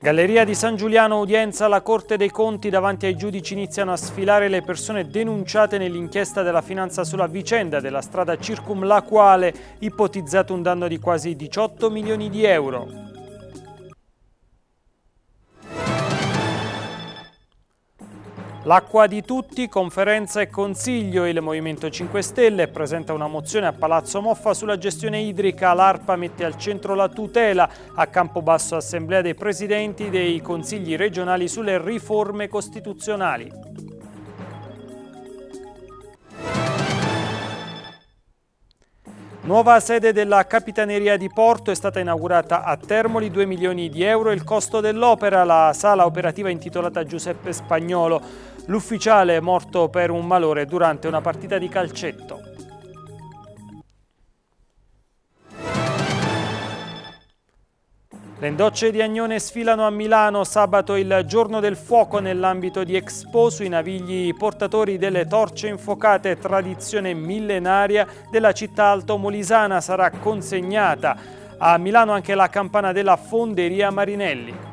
Galleria di San Giuliano, udienza alla Corte dei Conti. Davanti ai giudici iniziano a sfilare le persone denunciate nell'inchiesta della finanza sulla vicenda della strada Circum, la quale ipotizzato un danno di quasi 18 milioni di euro. L'acqua di tutti, conferenza e consiglio. Il Movimento 5 Stelle presenta una mozione a Palazzo Moffa sulla gestione idrica. L'ARPA mette al centro la tutela. A Campobasso Assemblea dei Presidenti dei Consigli regionali sulle riforme costituzionali. Nuova sede della Capitaneria di Porto è stata inaugurata a Termoli, 2 milioni di euro il costo dell'opera, la sala operativa intitolata Giuseppe Spagnolo. L'ufficiale è morto per un malore durante una partita di calcetto. Le indocce di Agnone sfilano a Milano sabato il giorno del fuoco nell'ambito di Expo sui navigli portatori delle torce infuocate, tradizione millenaria della città altomolisana sarà consegnata. A Milano anche la campana della Fonderia Marinelli.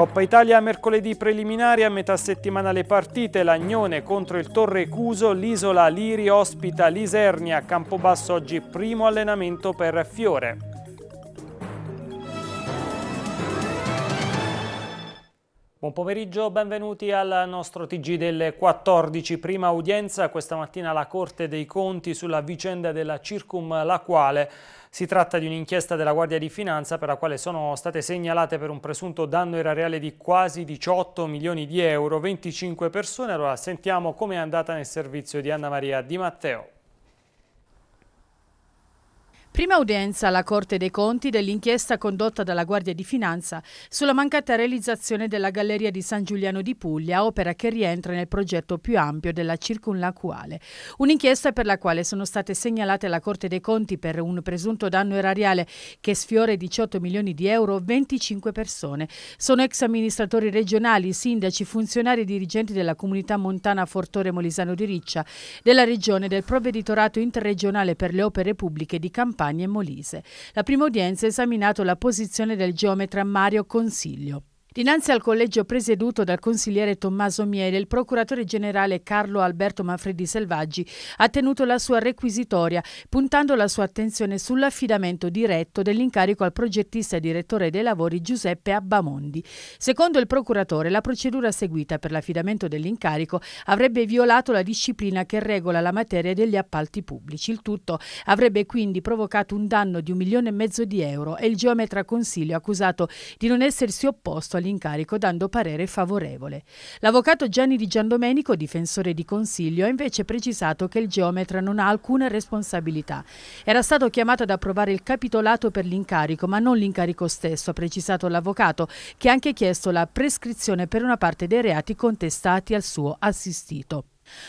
Coppa Italia mercoledì preliminari a metà settimana le partite, l'Agnone contro il Torre Cuso, l'Isola Liri ospita l'Isernia, Campobasso oggi primo allenamento per Fiore. Buon pomeriggio, benvenuti al nostro TG delle 14. Prima udienza questa mattina alla Corte dei Conti sulla vicenda della Circum, la quale si tratta di un'inchiesta della Guardia di Finanza per la quale sono state segnalate per un presunto danno erariale di quasi 18 milioni di euro 25 persone. Allora sentiamo come è andata nel servizio di Anna Maria Di Matteo. Prima udienza alla Corte dei Conti dell'inchiesta condotta dalla Guardia di Finanza sulla mancata realizzazione della Galleria di San Giuliano di Puglia, opera che rientra nel progetto più ampio della circunlacuale. Un'inchiesta per la quale sono state segnalate alla Corte dei Conti per un presunto danno erariale che sfiora i 18 milioni di euro 25 persone. Sono ex amministratori regionali, sindaci, funzionari e dirigenti della comunità montana Fortore Molisano di Riccia, della regione del provveditorato interregionale per le opere pubbliche di campagna Campania e Molise. La prima udienza ha esaminato la posizione del geometra Mario Consiglio. Dinanzi al collegio presieduto dal consigliere Tommaso Miele, il procuratore generale Carlo Alberto Manfredi Selvaggi ha tenuto la sua requisitoria, puntando la sua attenzione sull'affidamento diretto dell'incarico al progettista e direttore dei lavori Giuseppe Abbamondi. Secondo il procuratore, la procedura seguita per l'affidamento dell'incarico avrebbe violato la disciplina che regola la materia degli appalti pubblici. Il tutto avrebbe quindi provocato un danno di un milione e mezzo di euro e il geometra Consiglio accusato di non essersi opposto all'incarico dando parere favorevole. L'avvocato Gianni Di Giandomenico, difensore di Consiglio, ha invece precisato che il geometra non ha alcuna responsabilità. Era stato chiamato ad approvare il capitolato per l'incarico, ma non l'incarico stesso, ha precisato l'avvocato, che ha anche chiesto la prescrizione per una parte dei reati contestati al suo assistito.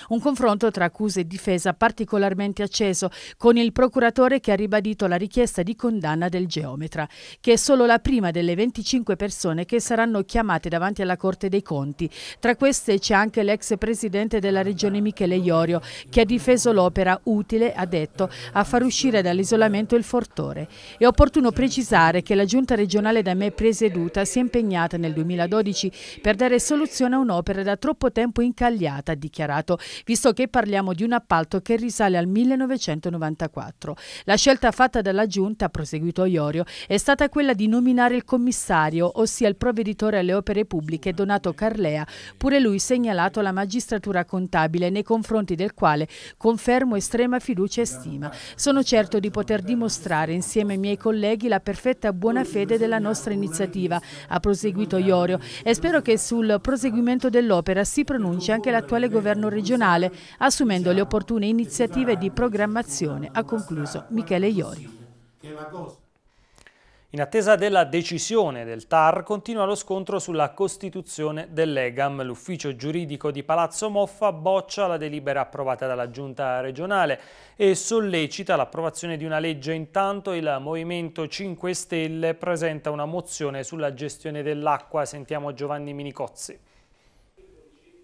Un confronto tra accuse e difesa particolarmente acceso, con il procuratore che ha ribadito la richiesta di condanna del geometra, che è solo la prima delle 25 persone che saranno chiamate davanti alla Corte dei Conti. Tra queste c'è anche l'ex presidente della regione Michele Iorio, che ha difeso l'opera utile, ha detto, a far uscire dall'isolamento il fortore. È opportuno precisare che la giunta regionale da me presieduta si è impegnata nel 2012 per dare soluzione a un'opera da troppo tempo incagliata, ha dichiarato Stato, visto che parliamo di un appalto che risale al 1994. La scelta fatta dalla Giunta, ha proseguito Iorio, è stata quella di nominare il commissario, ossia il provveditore alle opere pubbliche Donato Carlea, pure lui segnalato alla magistratura contabile nei confronti del quale confermo estrema fiducia e stima. Sono certo di poter dimostrare insieme ai miei colleghi la perfetta buona fede della nostra iniziativa, ha proseguito Iorio, e spero che sul proseguimento dell'opera si pronunci anche l'attuale governo regionale regionale, assumendo le opportune iniziative di programmazione, ha concluso Michele Iori. In attesa della decisione del TAR continua lo scontro sulla costituzione dell'EGAM. L'ufficio giuridico di Palazzo Moffa boccia la delibera approvata dalla giunta regionale e sollecita l'approvazione di una legge. Intanto il Movimento 5 Stelle presenta una mozione sulla gestione dell'acqua. Sentiamo Giovanni Minicozzi.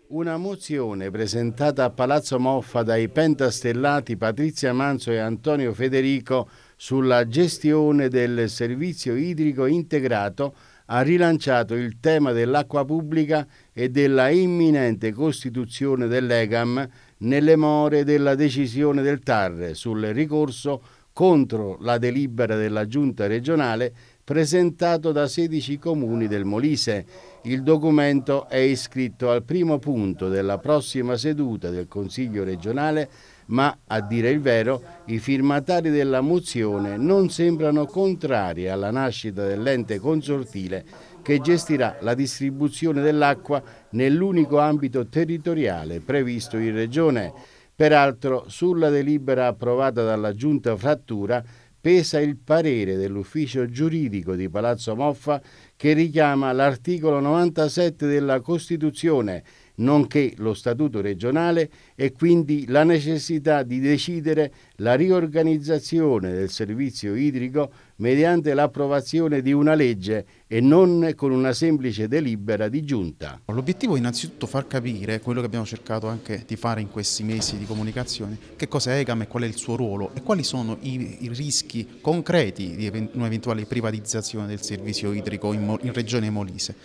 Una mozione presentata a Palazzo Moffa dai pentastellati Patrizia Manzo e Antonio Federico sulla gestione del servizio idrico integrato ha rilanciato il tema dell'acqua pubblica e della imminente costituzione dell'EGAM nelle more della decisione del TAR sul ricorso contro la delibera della giunta regionale presentato da 16 comuni del Molise. Il documento è iscritto al primo punto della prossima seduta del Consiglio regionale ma a dire il vero i firmatari della mozione non sembrano contrari alla nascita dell'ente consortile che gestirà la distribuzione dell'acqua nell'unico ambito territoriale previsto in regione. Peraltro, sulla delibera approvata dalla Giunta Frattura pesa il parere dell'ufficio giuridico di Palazzo Moffa che richiama l'articolo 97 della Costituzione nonché lo statuto regionale e quindi la necessità di decidere la riorganizzazione del servizio idrico mediante l'approvazione di una legge e non con una semplice delibera di giunta. L'obiettivo è innanzitutto far capire quello che abbiamo cercato anche di fare in questi mesi di comunicazione, che cosa è EGAM e qual è il suo ruolo e quali sono i, i rischi concreti di un'eventuale privatizzazione del servizio idrico in, in regione Molise.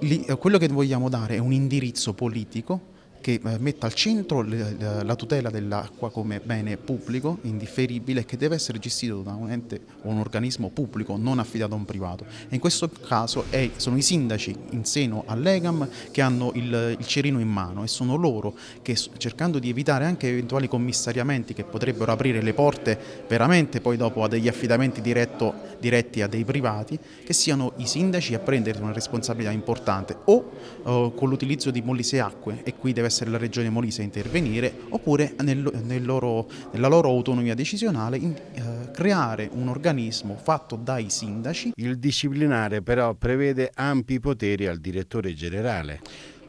Lì, quello che vogliamo dare è un indirizzo politico che eh, metta al centro la tutela dell'acqua come bene pubblico, indifferibile, che deve essere gestito da un ente o un organismo pubblico, non affidato a un privato. E in questo caso è, sono i sindaci in seno all'EGAM che hanno il, il, cerino in mano e sono loro che cercando di evitare anche eventuali commissariamenti che potrebbero aprire le porte veramente poi dopo a degli affidamenti diretto, diretti a dei privati, che siano i sindaci a prendere una responsabilità importante o, o con l'utilizzo di Molise Acque e qui deve essere essere la regione Molise a intervenire oppure nel, nel loro, nella loro autonomia decisionale in, eh, creare un organismo fatto dai sindaci. Il disciplinare però prevede ampi poteri al direttore generale.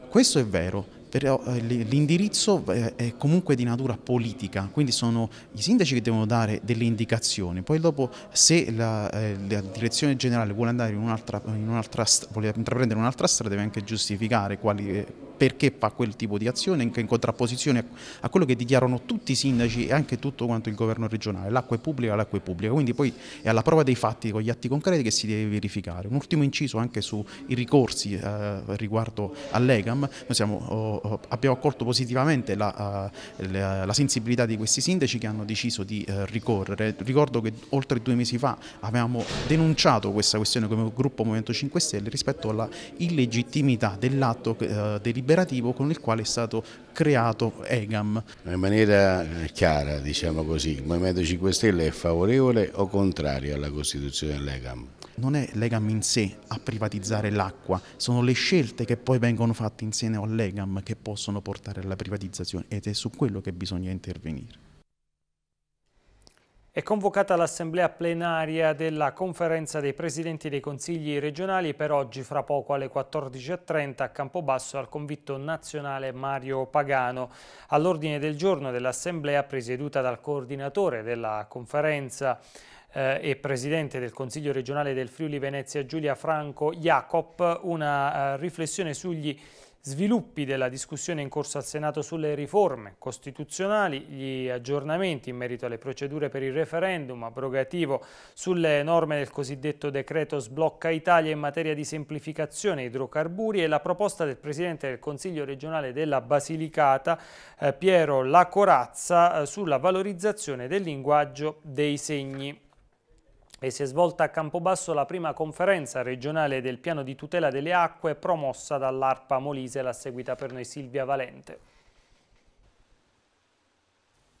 Questo è vero, però eh, l'indirizzo eh, è comunque di natura politica, quindi sono i sindaci che devono dare delle indicazioni, poi dopo se la, eh, la direzione generale vuole andare in un'altra, in un'altra vuole intraprendere un'altra strada deve anche giustificare quali perché fa quel tipo di azione, in contrapposizione a quello che dichiarano tutti i sindaci e anche tutto quanto il governo regionale, l'acqua è pubblica, l'acqua è pubblica, quindi poi è alla prova dei fatti con gli atti concreti che si deve verificare. Un ultimo inciso anche sui ricorsi eh, riguardo all'EGAM, noi siamo, oh, abbiamo accolto positivamente la, uh, la, la, sensibilità di questi sindaci che hanno deciso di uh, ricorrere. Ricordo che oltre due mesi fa avevamo denunciato questa questione come gruppo Movimento 5 Stelle rispetto alla illegittimità dell'atto uh, deliberato deliberativo con il quale è stato creato EGAM. In maniera chiara, diciamo così, il Movimento 5 Stelle è favorevole o contrario alla costituzione dell'EGAM? Non è l'EGAM in sé a privatizzare l'acqua, sono le scelte che poi vengono fatte in seno all'EGAM che possono portare alla privatizzazione ed è su quello che bisogna intervenire. È convocata l'assemblea plenaria della conferenza dei presidenti dei consigli regionali per oggi fra poco alle 14.30 a Campobasso al convitto nazionale Mario Pagano. All'ordine del giorno dell'assemblea presieduta dal coordinatore della conferenza eh, e presidente del Consiglio regionale del Friuli Venezia Giulia Franco Jacob una eh, riflessione sugli sviluppi della discussione in corso al Senato sulle riforme costituzionali, gli aggiornamenti in merito alle procedure per il referendum abrogativo sulle norme del cosiddetto decreto Sblocca Italia in materia di semplificazione idrocarburi e la proposta del Presidente del Consiglio regionale della Basilicata, eh, Piero Lacorazza, eh, sulla valorizzazione del linguaggio dei segni e si è svolta a Campobasso la prima conferenza regionale del piano di tutela delle acque promossa dall'ARPA Molise, l'ha seguita per noi Silvia Valente.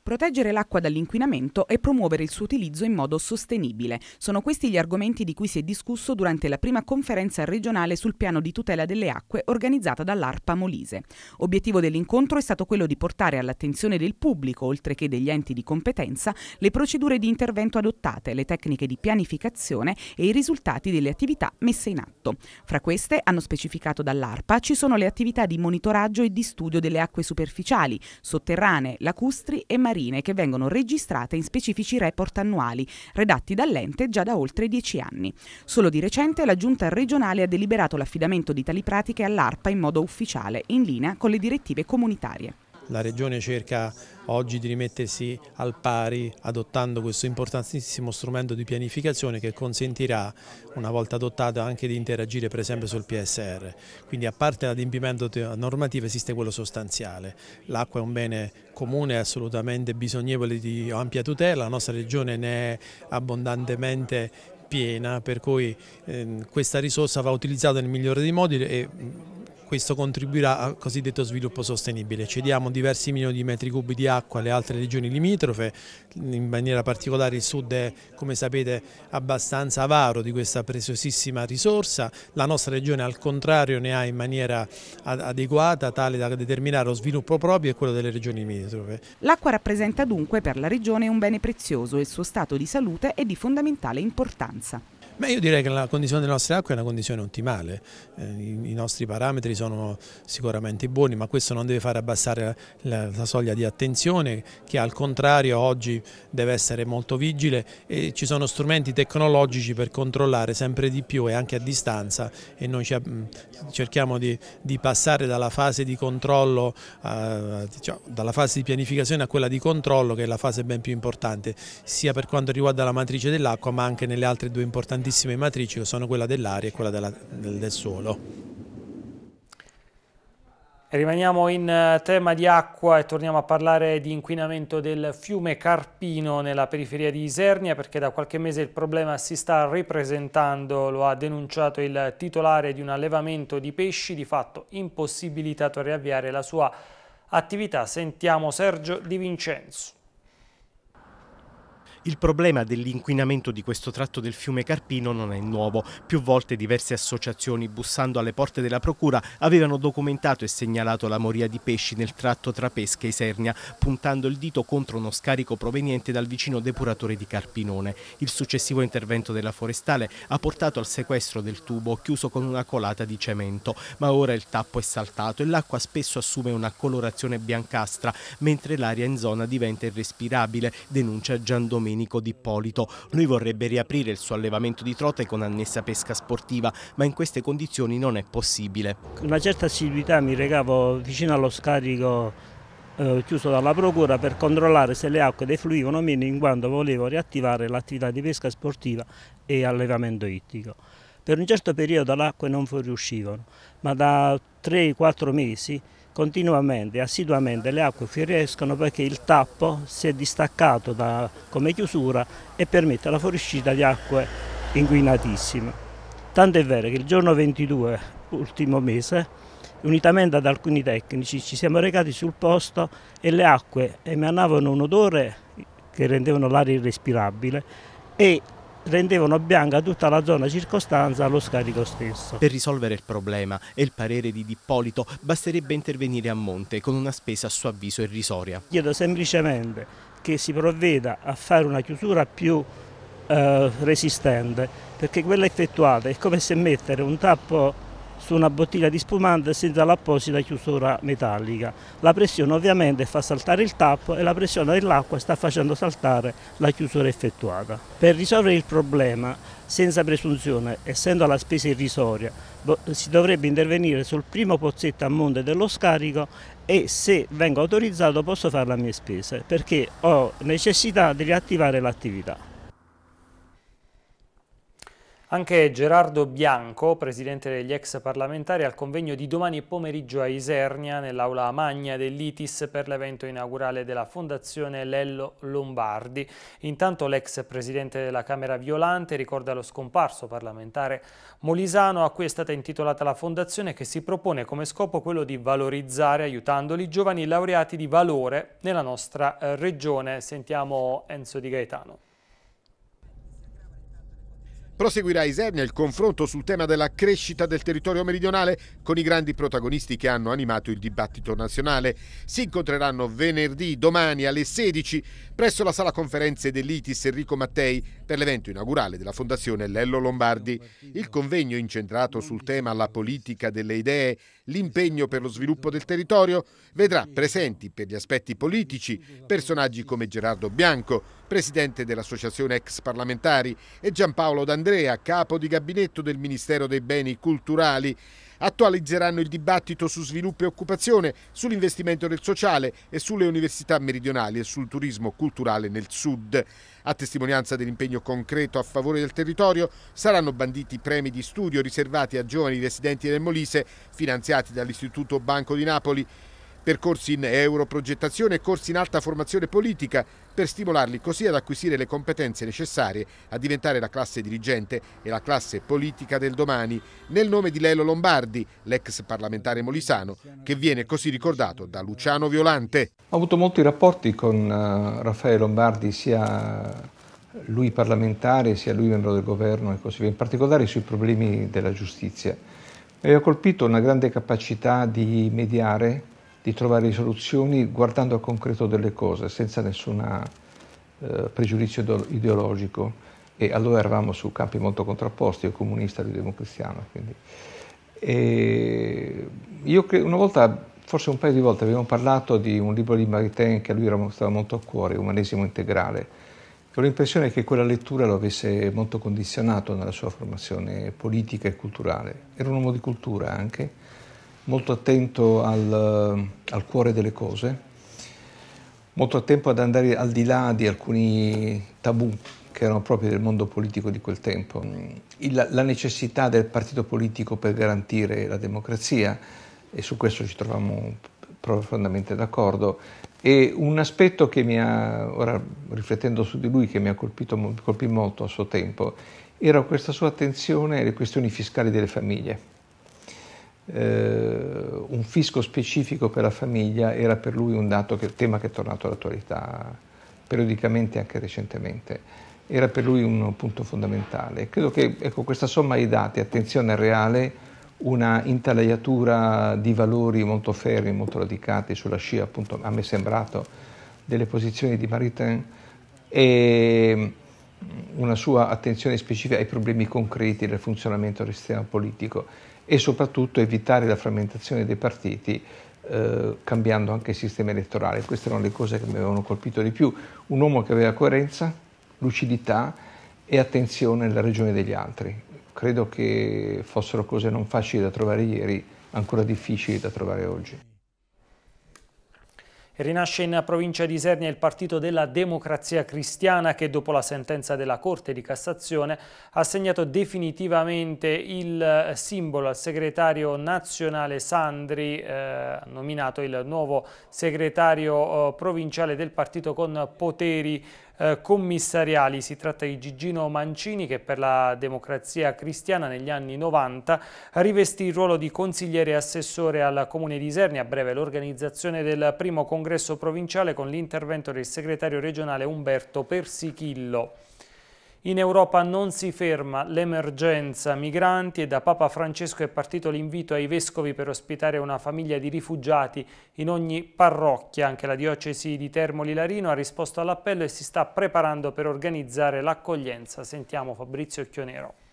Proteggere l'acqua dall'inquinamento e promuovere il suo utilizzo in modo sostenibile. Sono questi gli argomenti di cui si è discusso durante la prima conferenza regionale sul piano di tutela delle acque organizzata dall'ARPA Molise. Obiettivo dell'incontro è stato quello di portare all'attenzione del pubblico, oltre che degli enti di competenza, le procedure di intervento adottate, le tecniche di pianificazione e i risultati delle attività messe in atto. Fra queste, hanno specificato dall'ARPA, ci sono le attività di monitoraggio e di studio delle acque superficiali, sotterranee, lacustri e marine marine che vengono registrate in specifici report annuali, redatti dall'ente già da oltre dieci anni. Solo di recente la Giunta regionale ha deliberato l'affidamento di tali pratiche all'ARPA in modo ufficiale, in linea con le direttive comunitarie. La Regione cerca oggi di rimettersi al pari adottando questo importantissimo strumento di pianificazione che consentirà, una volta adottato, anche di interagire per esempio sul PSR. Quindi a parte l'adempimento normativo esiste quello sostanziale. L'acqua è un bene comune assolutamente bisognevole di ampia tutela, la nostra Regione ne è abbondantemente piena, per cui eh, questa risorsa va utilizzata nel migliore dei modi e questo contribuirà al cosiddetto sviluppo sostenibile. Cediamo diversi milioni di metri cubi di acqua alle altre regioni limitrofe, in maniera particolare il sud è, come sapete, abbastanza avaro di questa preziosissima risorsa, la nostra regione al contrario ne ha in maniera adeguata, tale da determinare lo sviluppo proprio e quello delle regioni limitrofe. L'acqua rappresenta dunque per la regione un bene prezioso e il suo stato di salute è di fondamentale importanza. Beh, io direi che la condizione delle nostre acque è una condizione ottimale, eh, i, nostri parametri sono sicuramente buoni ma questo non deve fare abbassare la, la, soglia di attenzione che al contrario oggi deve essere molto vigile e ci sono strumenti tecnologici per controllare sempre di più e anche a distanza e noi cerchiamo di, di passare dalla fase di controllo, eh, diciamo, dalla fase di pianificazione a quella di controllo che è la fase ben più importante sia per quanto riguarda la matrice dell'acqua ma anche nelle altre due importanti grandissime matrici che sono quella dell'aria e quella della, del, del suolo. Rimaniamo in eh, tema di acqua e torniamo a parlare di inquinamento del fiume Carpino nella periferia di Isernia perché da qualche mese il problema si sta ripresentando, lo ha denunciato il titolare di un allevamento di pesci, di fatto impossibilitato a riavviare la sua attività. Sentiamo Sergio Di Vincenzo. Il problema dell'inquinamento di questo tratto del fiume Carpino non è nuovo. Più volte diverse associazioni, bussando alle porte della procura, avevano documentato e segnalato la moria di pesci nel tratto tra Pesca e Isernia, puntando il dito contro uno scarico proveniente dal vicino depuratore di Carpinone. Il successivo intervento della forestale ha portato al sequestro del tubo, chiuso con una colata di cemento, ma ora il tappo è saltato e l'acqua spesso assume una colorazione biancastra, mentre l'aria in zona diventa irrespirabile, denuncia Gian Domenico Domenico Di Polito. Lui vorrebbe riaprire il suo allevamento di trote con annessa pesca sportiva, ma in queste condizioni non è possibile. Una certa assiduità mi recavo vicino allo scarico eh, chiuso dalla procura per controllare se le acque defluivano o meno in quanto volevo riattivare l'attività di pesca sportiva e allevamento ittico. Per un certo periodo le acque non fuoriuscivano, ma da 3-4 mesi continuamente, assiduamente le acque fuoriescono perché il tappo si è distaccato da, come chiusura e permette la fuoriuscita di acque inquinatissime. Tanto è vero che il giorno 22, ultimo mese, unitamente ad alcuni tecnici ci siamo recati sul posto e le acque emanavano un odore che rendevano l'aria irrespirabile e rendevano bianca tutta la zona circostanza allo scarico stesso. Per risolvere il problema e il parere di Dippolito basterebbe intervenire a monte con una spesa a suo avviso irrisoria. Chiedo semplicemente che si provveda a fare una chiusura più eh, resistente perché quella effettuata è come se mettere un tappo su una bottiglia di spumante senza l'apposita chiusura metallica. La pressione ovviamente fa saltare il tappo e la pressione dell'acqua sta facendo saltare la chiusura effettuata. Per risolvere il problema senza presunzione, essendo la spesa irrisoria, si dovrebbe intervenire sul primo pozzetto a monte dello scarico e se vengo autorizzato posso fare le mie spese perché ho necessità di riattivare l'attività. Anche Gerardo Bianco, presidente degli ex parlamentari, al convegno di domani pomeriggio a Isernia, nell'aula magna dell'ITIS per l'evento inaugurale della Fondazione Lello Lombardi. Intanto l'ex presidente della Camera Violante ricorda lo scomparso parlamentare Molisano a cui è stata intitolata la fondazione che si propone come scopo quello di valorizzare, aiutandoli, i giovani laureati di valore nella nostra eh, regione. Sentiamo Enzo Di Gaetano. Proseguirà Isernia il confronto sul tema della crescita del territorio meridionale con i grandi protagonisti che hanno animato il dibattito nazionale. Si incontreranno venerdì, domani alle 16 presso la sala conferenze dell'ITIS Enrico Mattei per l'evento inaugurale della Fondazione Lello Lombardi. Il convegno incentrato sul tema La politica delle idee, l'impegno per lo sviluppo del territorio vedrà presenti per gli aspetti politici personaggi come Gerardo Bianco, presidente dell'Associazione Ex Parlamentari, e Giampaolo D'Andrea, capo di gabinetto del Ministero dei Beni Culturali. Attualizzeranno il dibattito su sviluppo e occupazione, sull'investimento nel sociale e sulle università meridionali e sul turismo culturale nel sud. A testimonianza dell'impegno concreto a favore del territorio saranno banditi premi di studio riservati a giovani residenti del Molise finanziati dall'Istituto Banco di Napoli percorsi in europrogettazione e corsi in alta formazione politica per stimolarli così ad acquisire le competenze necessarie a diventare la classe dirigente e la classe politica del domani, nel nome di Lelo Lombardi, l'ex parlamentare molisano, che viene così ricordato da Luciano Violante. Ho avuto molti rapporti con uh, Raffaele Lombardi, sia lui parlamentare, sia lui membro del governo e così via, in particolare sui problemi della giustizia. Mi ha colpito una grande capacità di mediare di trovare soluzioni guardando al concreto delle cose, senza nessun eh, pregiudizio ideologico. E allora eravamo su campi molto contrapposti, io comunista, lui democristiano. E io una volta, forse un paio di volte, abbiamo parlato di un libro di Maritain che a lui stava molto a cuore, Umanesimo integrale. Ho l'impressione che quella lettura lo avesse molto condizionato nella sua formazione politica e culturale. Era un uomo di cultura anche molto attento al, al cuore delle cose, molto attento ad andare al di là di alcuni tabù che erano propri del mondo politico di quel tempo. Il, la necessità del partito politico per garantire la democrazia, e su questo ci troviamo profondamente d'accordo, e un aspetto che mi ha, ora riflettendo su di lui, che mi ha colpito colpì molto a suo tempo, era questa sua attenzione alle questioni fiscali delle famiglie eh, un fisco specifico per la famiglia era per lui un dato che, tema che è tornato all'attualità periodicamente anche recentemente. Era per lui un punto fondamentale. Credo che ecco, questa somma di dati, attenzione reale, una intagliatura di valori molto ferri, molto radicati sulla scia, appunto, a me sembrato, delle posizioni di Maritain e una sua attenzione specifica ai problemi concreti del funzionamento del sistema politico e soprattutto evitare la frammentazione dei partiti eh, cambiando anche il sistema elettorale. Queste erano le cose che mi avevano colpito di più. Un uomo che aveva coerenza, lucidità e attenzione nella ragione degli altri. Credo che fossero cose non facili da trovare ieri, ancora difficili da trovare oggi. Rinasce in provincia di Isernia il partito della democrazia cristiana che dopo la sentenza della Corte di Cassazione ha assegnato definitivamente il simbolo al segretario nazionale Sandri, eh, nominato il nuovo segretario eh, provinciale del partito con poteri eh, commissariali. Si tratta di Gigino Mancini che per la democrazia cristiana negli anni 90 rivestì il ruolo di consigliere e assessore al comune di Isernia. A breve l'organizzazione del primo congresso provinciale con l'intervento del segretario regionale Umberto Persichillo. In Europa non si ferma l'emergenza migranti e da Papa Francesco è partito l'invito ai vescovi per ospitare una famiglia di rifugiati in ogni parrocchia. Anche la diocesi di Termoli Larino ha risposto all'appello e si sta preparando per organizzare l'accoglienza. Sentiamo Fabrizio Chionero.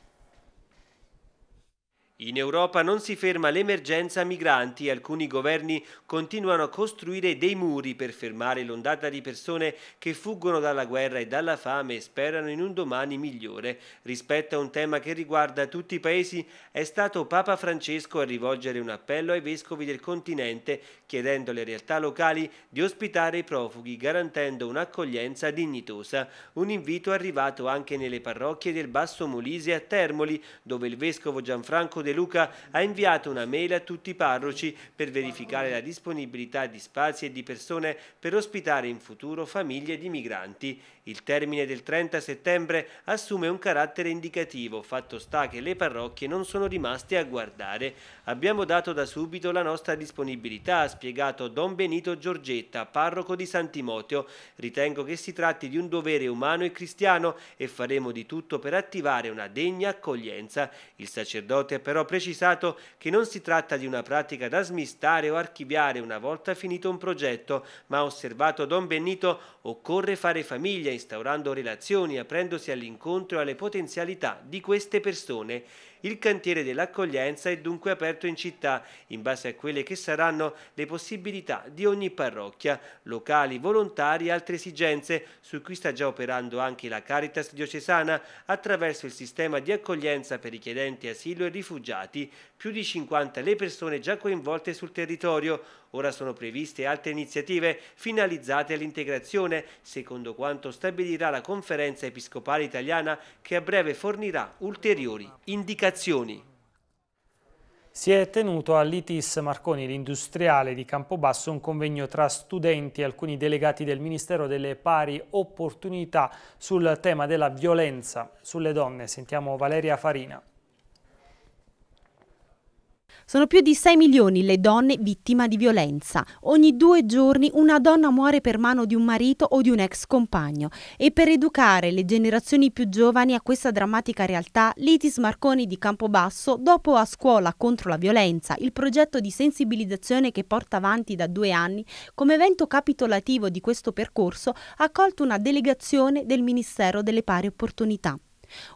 In Europa non si ferma l'emergenza migranti alcuni governi continuano a costruire dei muri per fermare l'ondata di persone che fuggono dalla guerra e dalla fame e sperano in un domani migliore. Rispetto a un tema che riguarda tutti i paesi, è stato Papa Francesco a rivolgere un appello ai vescovi del continente chiedendo alle realtà locali di ospitare i profughi garantendo un'accoglienza dignitosa. Un invito arrivato anche nelle parrocchie del Basso Molise a Termoli dove il vescovo Gianfranco De Luca ha inviato una mail a tutti i parroci per verificare la disponibilità di spazi e di persone per ospitare in futuro famiglie di migranti. Il termine del 30 settembre assume un carattere indicativo, fatto sta che le parrocchie non sono rimaste a guardare. Abbiamo dato da subito la nostra disponibilità, ha spiegato Don Benito Giorgetta, parroco di San Timoteo. Ritengo che si tratti di un dovere umano e cristiano e faremo di tutto per attivare una degna accoglienza. Il sacerdote ha precisato che non si tratta di una pratica da smistare o archiviare una volta finito un progetto, ma ha osservato Don Benito occorre fare famiglia instaurando relazioni, aprendosi all'incontro e alle potenzialità di queste persone. Il cantiere dell'accoglienza è dunque aperto in città, in base a quelle che saranno le possibilità di ogni parrocchia, locali, volontari e altre esigenze, su cui sta già operando anche la Caritas diocesana attraverso il sistema di accoglienza per richiedenti asilo e rifugiati, più di 50 le persone già coinvolte sul territorio. Ora sono previste altre iniziative finalizzate all'integrazione, secondo quanto stabilirà la conferenza episcopale italiana che a breve fornirà ulteriori indicazioni. Si è tenuto all'ITIS Marconi, l'industriale di Campobasso, un convegno tra studenti e alcuni delegati del Ministero delle Pari Opportunità sul tema della violenza sulle donne. Sentiamo Valeria Farina. Sono più di 6 milioni le donne vittime di violenza. Ogni due giorni una donna muore per mano di un marito o di un ex compagno. E per educare le generazioni più giovani a questa drammatica realtà, l'ITIS Marconi di Campobasso, dopo a scuola contro la violenza, il progetto di sensibilizzazione che porta avanti da due anni, come evento capitolativo di questo percorso, ha accolto una delegazione del Ministero delle Pari Opportunità.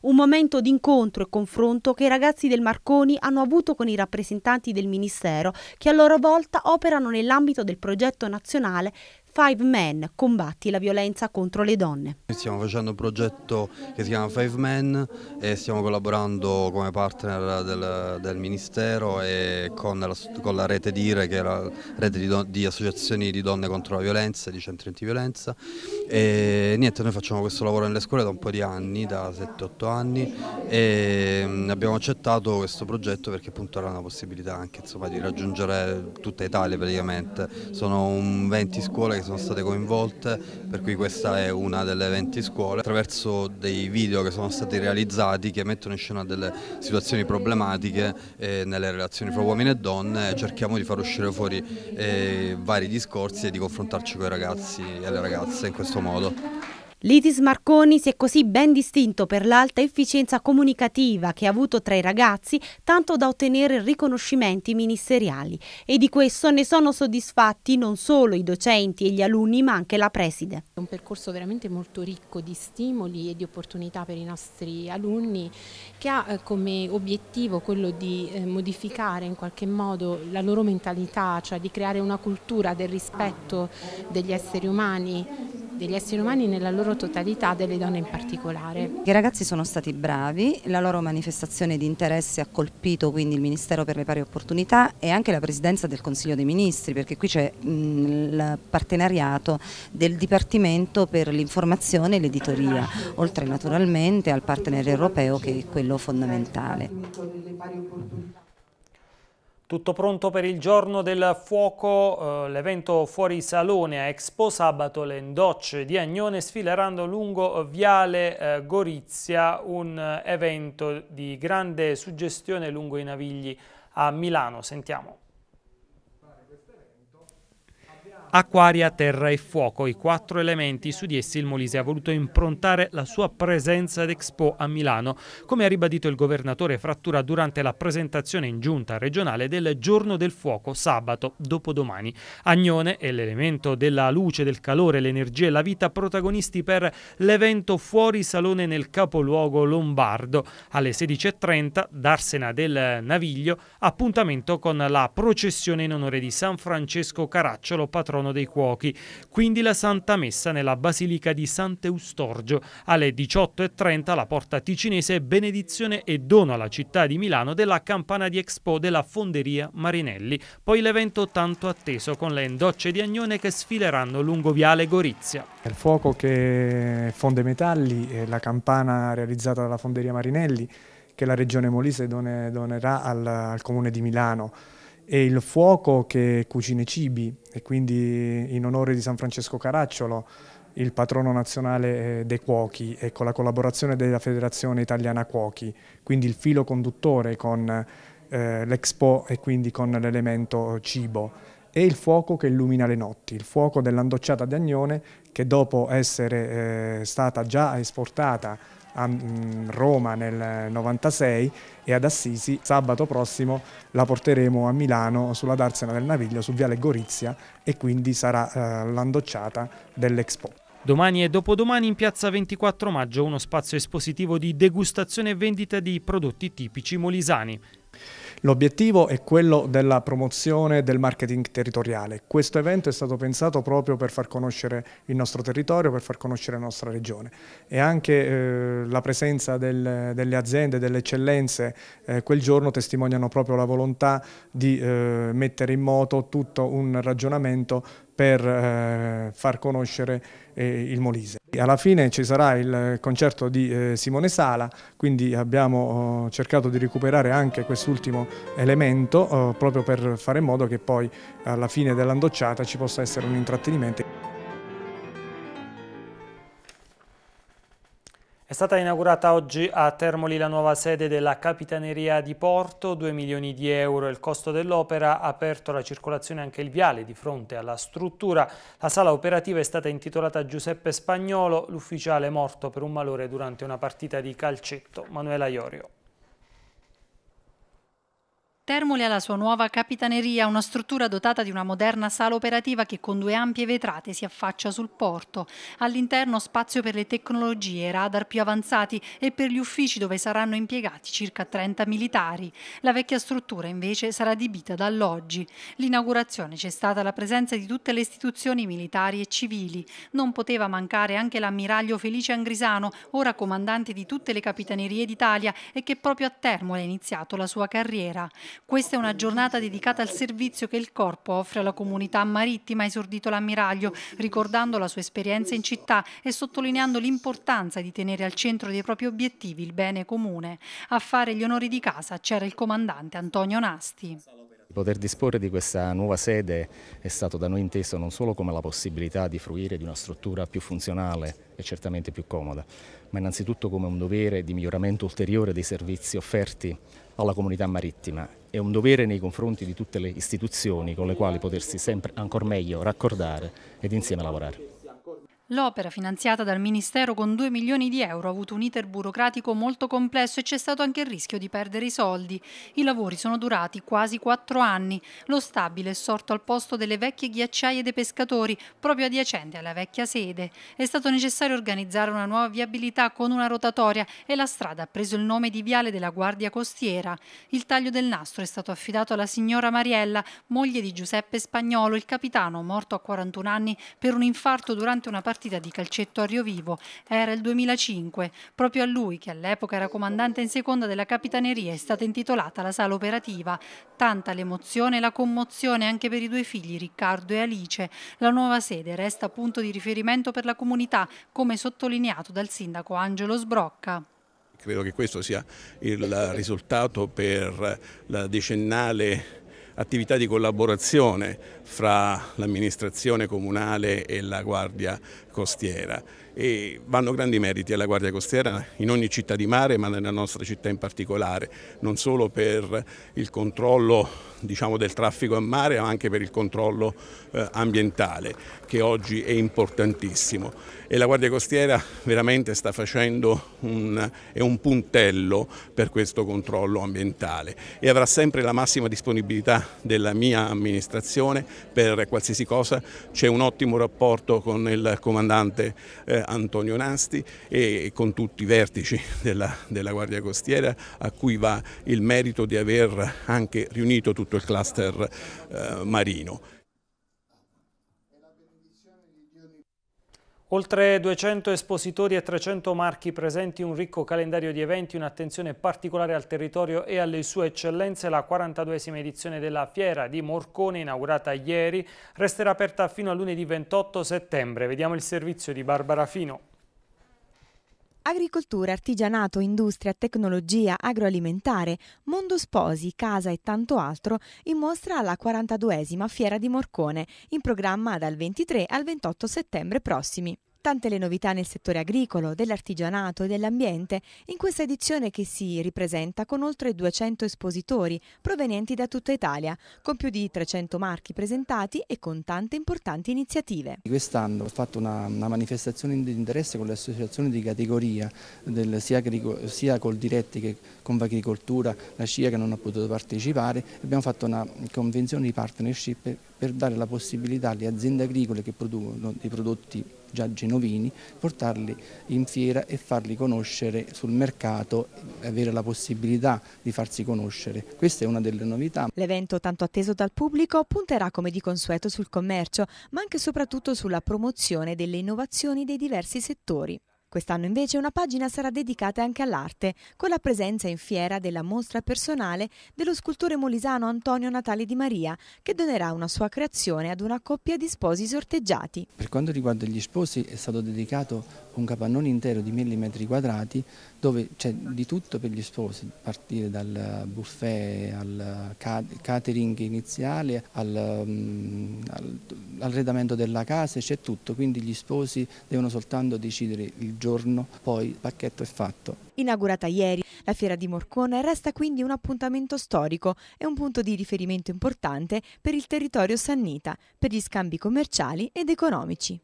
Un momento di incontro e confronto che i ragazzi del Marconi hanno avuto con i rappresentanti del Ministero che a loro volta operano nell'ambito del progetto nazionale Five Men, combatti la violenza contro le donne. Stiamo facendo un progetto che si chiama Five Men e stiamo collaborando come partner del, del Ministero e con la, con la, rete DIRE che è la rete di, di, associazioni di donne contro la violenza, di centri antiviolenza e niente noi facciamo questo lavoro nelle scuole da un po' di anni, da 7-8 anni e abbiamo accettato questo progetto perché appunto era una possibilità anche insomma, di raggiungere tutta Italia praticamente, sono 20 scuole che sono state coinvolte, per cui questa è una delle 20 scuole, attraverso dei video che sono stati realizzati che mettono in scena delle situazioni problematiche eh, nelle relazioni fra uomini e donne, cerchiamo di far uscire fuori eh, vari discorsi e di confrontarci con i ragazzi e le ragazze in questo modo. L'ITIS Marconi si è così ben distinto per l'alta efficienza comunicativa che ha avuto tra i ragazzi, tanto da ottenere riconoscimenti ministeriali. E di questo ne sono soddisfatti non solo i docenti e gli alunni, ma anche la preside. È un percorso veramente molto ricco di stimoli e di opportunità per i nostri alunni, che ha eh, come obiettivo quello di eh, modificare in qualche modo la loro mentalità, cioè di creare una cultura del rispetto degli esseri umani degli esseri umani nella loro totalità, delle donne in particolare. I ragazzi sono stati bravi, la loro manifestazione di interesse ha colpito quindi il Ministero per le pari opportunità e anche la Presidenza del Consiglio dei Ministri, perché qui c'è il partenariato del Dipartimento per l'informazione e l'editoria, oltre naturalmente al partner europeo che è quello fondamentale. Tutto pronto per il giorno del fuoco, eh, l'evento fuori salone a Expo sabato, le indocce di Agnone sfileranno lungo Viale eh, Gorizia, un evento di grande suggestione lungo i Navigli a Milano. Sentiamo. Acquaria, terra e fuoco, i quattro elementi, su di essi il Molise ha voluto improntare la sua presenza ad Expo a Milano, come ha ribadito il governatore Frattura durante la presentazione in giunta regionale del Giorno del Fuoco, sabato, dopodomani. Agnone è l'elemento della luce, del calore, l'energia e la vita protagonisti per l'evento Fuori Salone nel capoluogo lombardo. Alle 16.30, Darsena del Naviglio, appuntamento con la processione in onore di San Francesco Caracciolo, patrono patrono dei cuochi, quindi la Santa Messa nella Basilica di Sant'Eustorgio. Alle 18.30 la porta ticinese benedizione e dono alla città di Milano della campana di Expo della Fonderia Marinelli. Poi l'evento tanto atteso con le indocce di Agnone che sfileranno lungo Viale Gorizia. Il fuoco che fonde metalli la campana realizzata dalla Fonderia Marinelli che la Regione Molise donerà al, al Comune di Milano e il fuoco che cucina i cibi e quindi in onore di San Francesco Caracciolo, il patrono nazionale eh, dei cuochi e con la collaborazione della Federazione Italiana Cuochi, quindi il filo conduttore con eh, l'Expo e quindi con l'elemento cibo e il fuoco che illumina le notti, il fuoco dell'andocciata di Agnone che dopo essere eh, stata già esportata a mm, Roma nel 96 e ad Assisi sabato prossimo la porteremo a Milano sulla Darsena del Naviglio su Viale Gorizia e quindi sarà eh, l'andocciata dell'Expo. Domani e dopodomani in piazza 24 maggio uno spazio espositivo di degustazione e vendita di prodotti tipici molisani. L'obiettivo è quello della promozione del marketing territoriale. Questo evento è stato pensato proprio per far conoscere il nostro territorio, per far conoscere la nostra regione e anche eh, la presenza del, delle aziende, delle eccellenze eh, quel giorno testimoniano proprio la volontà di eh, mettere in moto tutto un ragionamento per eh, far conoscere il Molise. Alla fine ci sarà il concerto di eh, Simone Sala, quindi abbiamo oh, cercato di recuperare anche quest'ultimo elemento oh, proprio per fare in modo che poi alla fine dell'andocciata ci possa essere un intrattenimento. È stata inaugurata oggi a Termoli la nuova sede della Capitaneria di Porto, 2 milioni di euro il costo dell'opera, ha aperto la circolazione anche il viale di fronte alla struttura. La sala operativa è stata intitolata Giuseppe Spagnolo, l'ufficiale morto per un malore durante una partita di calcetto. Manuela Iorio. Termoli ha la sua nuova capitaneria, una struttura dotata di una moderna sala operativa che con due ampie vetrate si affaccia sul porto. All'interno spazio per le tecnologie, radar più avanzati e per gli uffici dove saranno impiegati circa 30 militari. La vecchia struttura invece sarà adibita da alloggi. L'inaugurazione c'è stata la presenza di tutte le istituzioni militari e civili. Non poteva mancare anche l'ammiraglio Felice Angrisano, ora comandante di tutte le capitanerie d'Italia e che proprio a Termoli ha iniziato la sua carriera. Questa è una giornata dedicata al servizio che il corpo offre alla comunità marittima, esordito l'ammiraglio, ricordando la sua esperienza in città e sottolineando l'importanza di tenere al centro dei propri obiettivi il bene comune. A fare gli onori di casa c'era il comandante Antonio Nasti. Poter disporre di questa nuova sede è stato da noi inteso non solo come la possibilità di fruire di una struttura più funzionale e certamente più comoda, ma innanzitutto come un dovere di miglioramento ulteriore dei servizi offerti alla comunità marittima è un dovere nei confronti di tutte le istituzioni con le quali potersi sempre ancora meglio raccordare ed insieme lavorare. L'opera, finanziata dal Ministero con 2 milioni di euro, ha avuto un iter burocratico molto complesso e c'è stato anche il rischio di perdere i soldi. I lavori sono durati quasi quattro anni. Lo stabile è sorto al posto delle vecchie ghiacciaie dei pescatori, proprio adiacente alla vecchia sede. È stato necessario organizzare una nuova viabilità con una rotatoria e la strada ha preso il nome di Viale della Guardia Costiera. Il taglio del nastro è stato affidato alla signora Mariella, moglie di Giuseppe Spagnolo, il capitano morto a 41 anni per un infarto durante una partita partita di calcetto a Rio Vivo. Era il 2005. Proprio a lui, che all'epoca era comandante in seconda della Capitaneria, è stata intitolata la sala operativa. Tanta l'emozione e la commozione anche per i due figli, Riccardo e Alice. La nuova sede resta punto di riferimento per la comunità, come sottolineato dal sindaco Angelo Sbrocca. Credo che questo sia il risultato per la decennale attività di collaborazione fra l'amministrazione comunale e la Guardia Costiera. E vanno grandi meriti alla Guardia Costiera in ogni città di mare ma nella nostra città in particolare, non solo per il controllo diciamo, del traffico a mare ma anche per il controllo eh, ambientale che oggi è importantissimo. E la Guardia Costiera veramente sta facendo un, è un puntello per questo controllo ambientale e avrà sempre la massima disponibilità della mia amministrazione per qualsiasi cosa, c'è un ottimo rapporto con il comandante eh, Antonio Nasti e con tutti i vertici della, della Guardia Costiera a cui va il merito di aver anche riunito tutto il cluster eh, marino. Oltre 200 espositori e 300 marchi presenti, un ricco calendario di eventi, un'attenzione particolare al territorio e alle sue eccellenze. La 42esima edizione della Fiera di Morcone, inaugurata ieri, resterà aperta fino a lunedì 28 settembre. Vediamo il servizio di Barbara Fino. Agricoltura, artigianato, industria, tecnologia, agroalimentare, mondo sposi, casa e tanto altro in mostra alla 42esima Fiera di Morcone, in programma dal 23 al 28 settembre prossimi. Tante le novità nel settore agricolo, dell'artigianato e dell'ambiente in questa edizione che si ripresenta con oltre 200 espositori provenienti da tutta Italia, con più di 300 marchi presentati e con tante importanti iniziative. Quest'anno ho fatto una, una, manifestazione di interesse con le associazioni di categoria, del, sia, sia col Diretti che con Agricoltura, la CIA che non ha potuto partecipare, abbiamo fatto una convenzione di partnership per dare la possibilità alle aziende agricole che producono dei prodotti già genovini, portarli in fiera e farli conoscere sul mercato, avere la possibilità di farsi conoscere. Questa è una delle novità. L'evento tanto atteso dal pubblico punterà come di consueto sul commercio, ma anche e soprattutto sulla promozione delle innovazioni dei diversi settori. Quest'anno invece una pagina sarà dedicata anche all'arte, con la presenza in fiera della mostra personale dello scultore molisano Antonio Natale di Maria, che donerà una sua creazione ad una coppia di sposi sorteggiati. Per quanto riguarda gli sposi è stato dedicato un capannone intero di mille metri quadrati dove c'è di tutto per gli sposi, a partire dal buffet al catering iniziale, all'arredamento della casa, c'è tutto, quindi gli sposi devono soltanto decidere il giorno, poi il pacchetto è fatto. Inaugurata ieri, la fiera di Morcone resta quindi un appuntamento storico e un punto di riferimento importante per il territorio sannita, per gli scambi commerciali ed economici.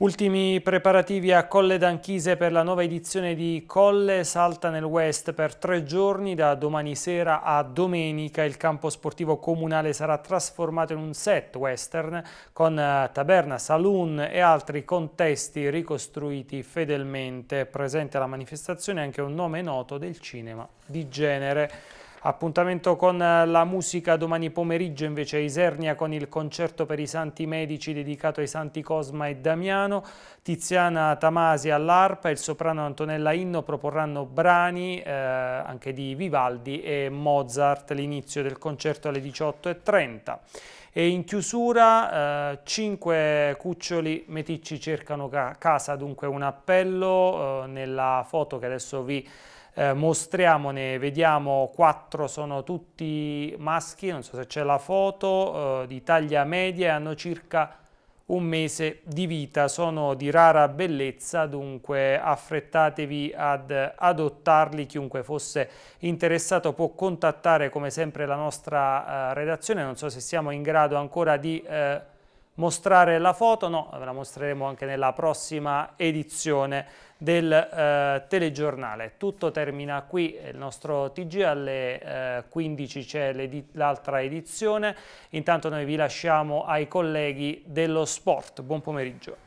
Ultimi preparativi a Colle d'Anchise per la nuova edizione di Colle Salta nel West per tre giorni da domani sera a domenica. Il campo sportivo comunale sarà trasformato in un set western con eh, taberna, saloon e altri contesti ricostruiti fedelmente. Presente alla manifestazione anche un nome noto del cinema di genere. Appuntamento con eh, la musica domani pomeriggio invece a Isernia con il concerto per i santi medici dedicato ai santi Cosma e Damiano, Tiziana Tamasi all'arpa e il soprano Antonella Inno proporranno brani eh, anche di Vivaldi e Mozart, l'inizio del concerto alle 18.30. E in chiusura eh, cinque cuccioli meticci cercano ca casa, dunque un appello eh, nella foto che adesso vi eh, mostriamone, vediamo quattro sono tutti maschi, non so se c'è la foto, eh, di taglia media e hanno circa un mese di vita, sono di rara bellezza, dunque affrettatevi ad adottarli, chiunque fosse interessato può contattare come sempre la nostra eh, redazione, non so se siamo in grado ancora di eh, mostrare la foto, no, la mostreremo anche nella prossima edizione del eh, telegiornale. Tutto termina qui, il nostro TG alle eh, 15 c'è l'altra edizione, intanto noi vi lasciamo ai colleghi dello sport. Buon pomeriggio.